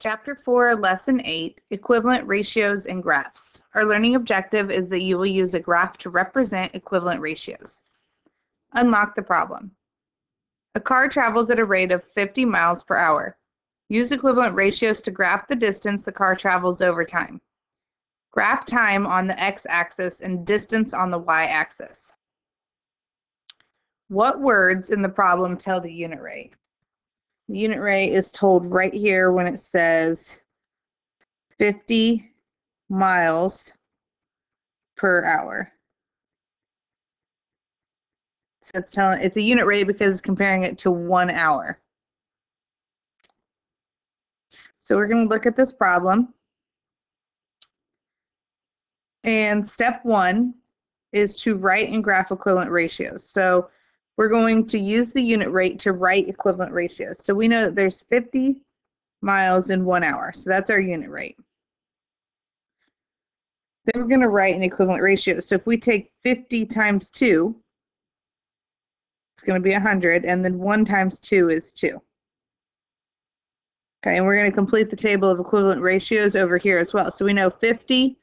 Chapter 4, Lesson 8, Equivalent Ratios and Graphs. Our learning objective is that you will use a graph to represent equivalent ratios. Unlock the problem. A car travels at a rate of 50 miles per hour. Use equivalent ratios to graph the distance the car travels over time. Graph time on the x-axis and distance on the y-axis. What words in the problem tell the unit rate? The unit rate is told right here when it says 50 miles per hour. So it's telling it's a unit rate because it's comparing it to one hour. So we're going to look at this problem. And step one is to write and graph equivalent ratios. So we're going to use the unit rate to write equivalent ratios. So we know that there's 50 miles in one hour. So that's our unit rate. Then we're going to write an equivalent ratio. So if we take 50 times 2, it's going to be 100, and then 1 times 2 is 2. Okay, and we're going to complete the table of equivalent ratios over here as well. So we know 50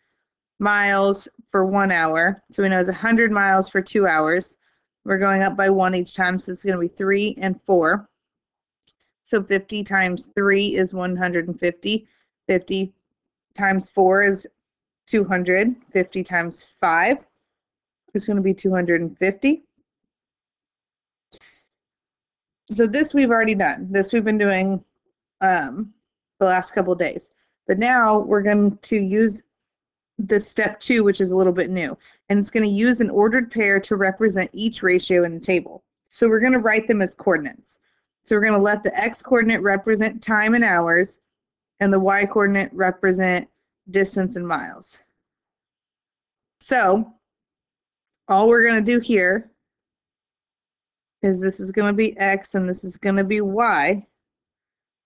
miles for one hour. So we know it's 100 miles for two hours. We're going up by one each time, so it's going to be 3 and 4. So 50 times 3 is 150. 50 times 4 is 200. 50 times 5 is going to be 250. So this we've already done. This we've been doing um, the last couple days. But now we're going to use the step two, which is a little bit new. And it's going to use an ordered pair to represent each ratio in the table. So we're going to write them as coordinates. So we're going to let the x coordinate represent time in hours and the y coordinate represent distance in miles. So all we're going to do here is this is going to be x and this is going to be y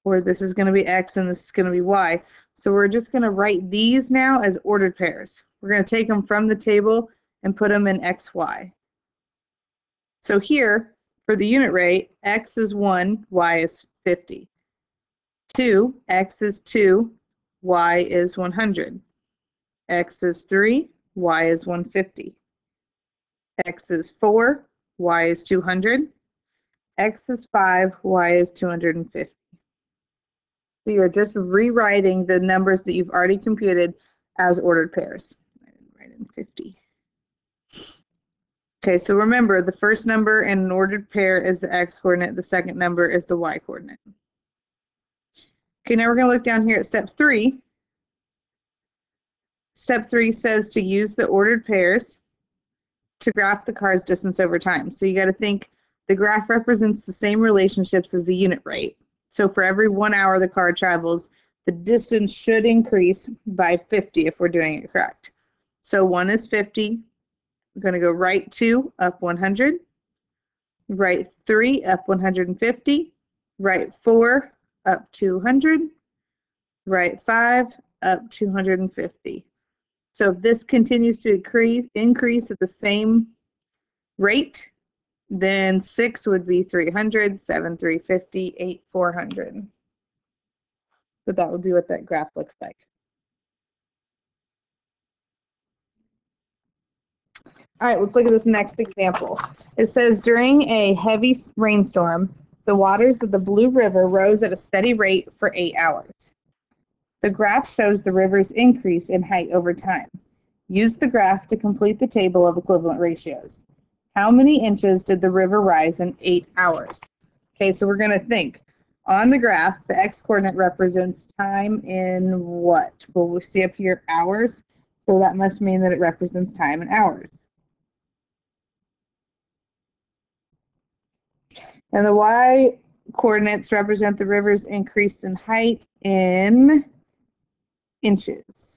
or this is going to be x and this is going to be y. So we're just going to write these now as ordered pairs. We're going to take them from the table and put them in x, y. So here, for the unit rate, x is 1, y is 50. 2, x is 2, y is 100. x is 3, y is 150. x is 4, y is 200. x is 5, y is 250. So you're just rewriting the numbers that you've already computed as ordered pairs. Write in 50. Okay, so remember the first number in an ordered pair is the x coordinate, the second number is the y coordinate. Okay, now we're going to look down here at step three. Step three says to use the ordered pairs to graph the car's distance over time. So you got to think the graph represents the same relationships as the unit rate. So for every one hour the car travels, the distance should increase by 50 if we're doing it correct. So 1 is 50. We're going to go right 2 up 100, right 3 up 150, right 4 up 200, right 5 up 250. So if this continues to increase, increase at the same rate, then 6 would be 300, 7 350, 8 400. So that would be what that graph looks like. All right, let's look at this next example. It says during a heavy rainstorm, the waters of the Blue River rose at a steady rate for eight hours. The graph shows the river's increase in height over time. Use the graph to complete the table of equivalent ratios. How many inches did the river rise in eight hours? Okay, so we're going to think. On the graph, the x-coordinate represents time in what? Well, we see up here hours, so that must mean that it represents time in hours. And the y coordinates represent the river's increase in height in inches.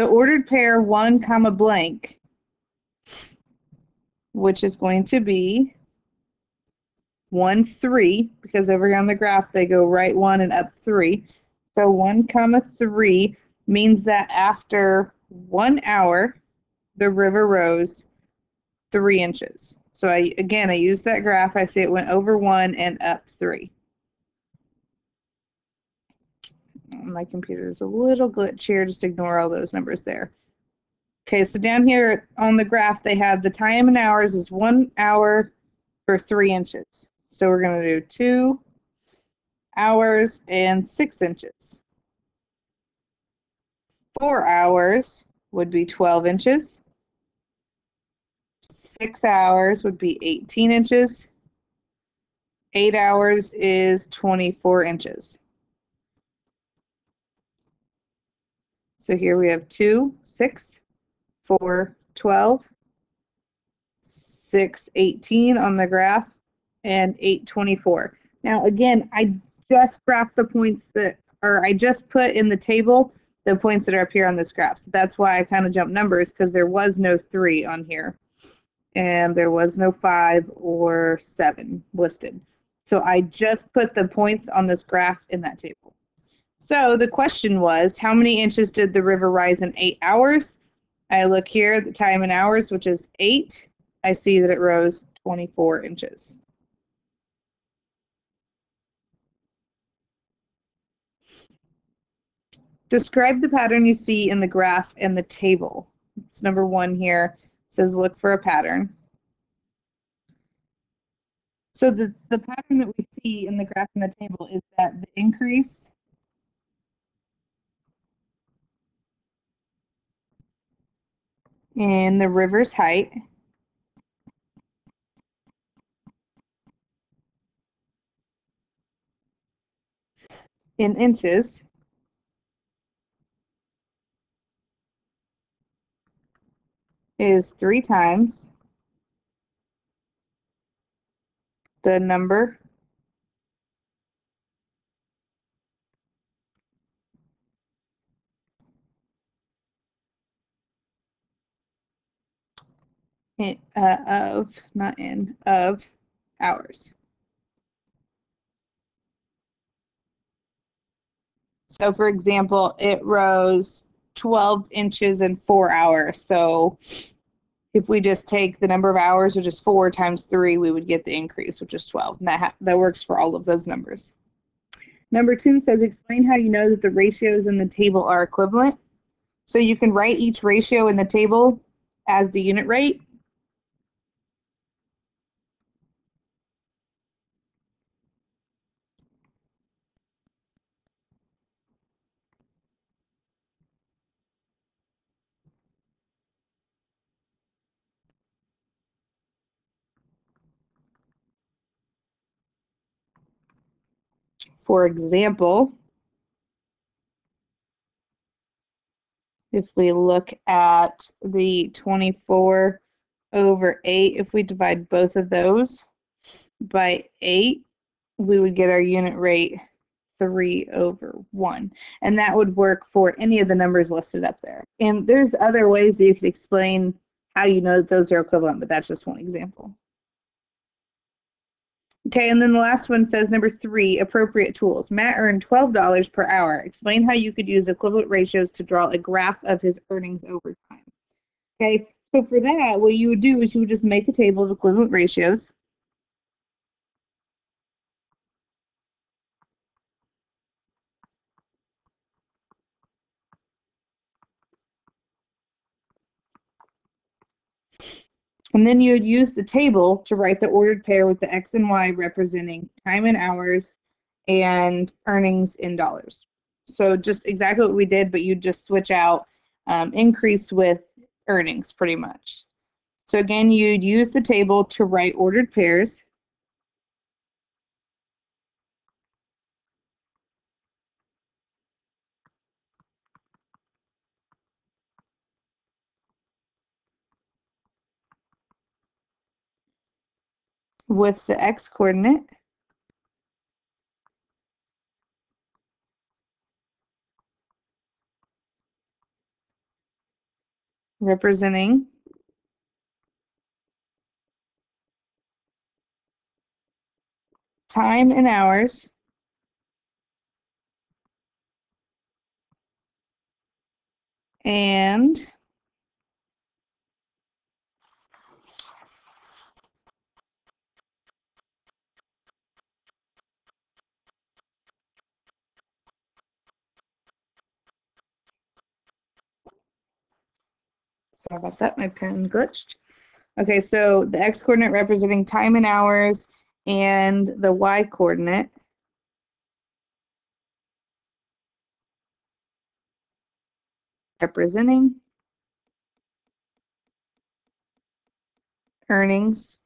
The ordered pair 1 comma blank, which is going to be 1, 3, because over here on the graph they go right 1 and up 3. So 1 comma 3 means that after one hour, the river rose 3 inches. So I, again, I use that graph. I see it went over one and up three. My computer is a little glitch here. Just ignore all those numbers there. Okay, so down here on the graph, they have the time in hours is one hour for three inches. So we're going to do two hours and six inches. Four hours would be 12 inches. Six hours would be 18 inches. Eight hours is 24 inches. So here we have two, six, four, 12, six, 18 on the graph, and eight, 24. Now, again, I just graphed the points that, or I just put in the table the points that are up here on this graph. So that's why I kind of jumped numbers because there was no three on here and there was no five or seven listed. So I just put the points on this graph in that table. So the question was, how many inches did the river rise in eight hours? I look here at the time in hours, which is eight. I see that it rose 24 inches. Describe the pattern you see in the graph and the table. It's number one here. It says look for a pattern. So the, the pattern that we see in the graph and the table is that the increase in the river's height. In inches. Is three times the number in, uh, of, not in, of hours. So for example, it rose 12 inches in four hours. So if we just take the number of hours, which is four times three, we would get the increase, which is 12. And that, that works for all of those numbers. Number two says, explain how you know that the ratios in the table are equivalent. So you can write each ratio in the table as the unit rate. For example, if we look at the 24 over 8, if we divide both of those by 8, we would get our unit rate 3 over 1. And that would work for any of the numbers listed up there. And there's other ways that you could explain how you know that those are equivalent, but that's just one example. Okay, and then the last one says number three, appropriate tools. Matt earned $12 per hour. Explain how you could use equivalent ratios to draw a graph of his earnings over time. Okay, so for that, what you would do is you would just make a table of equivalent ratios. And then you would use the table to write the ordered pair with the X and Y representing time in hours and earnings in dollars. So just exactly what we did, but you just switch out um, increase with earnings pretty much. So again, you'd use the table to write ordered pairs. With the x coordinate. representing time in hours and about that, my pen glitched. Okay, so the x coordinate representing time and hours and the y coordinate. Representing earnings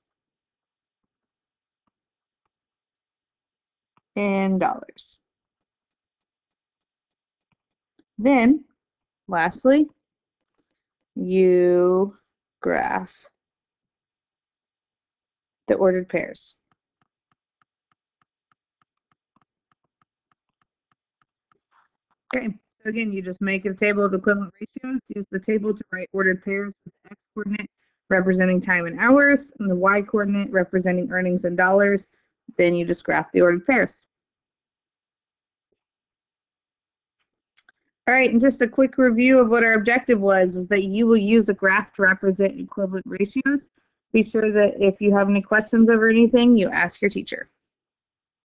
in dollars. Then, lastly, you graph the ordered pairs. Okay, so again, you just make a table of equivalent ratios, use the table to write ordered pairs with the x coordinate representing time and hours, and the y coordinate representing earnings in dollars. Then you just graph the ordered pairs. All right, and just a quick review of what our objective was is that you will use a graph to represent equivalent ratios. Be sure that if you have any questions over anything, you ask your teacher.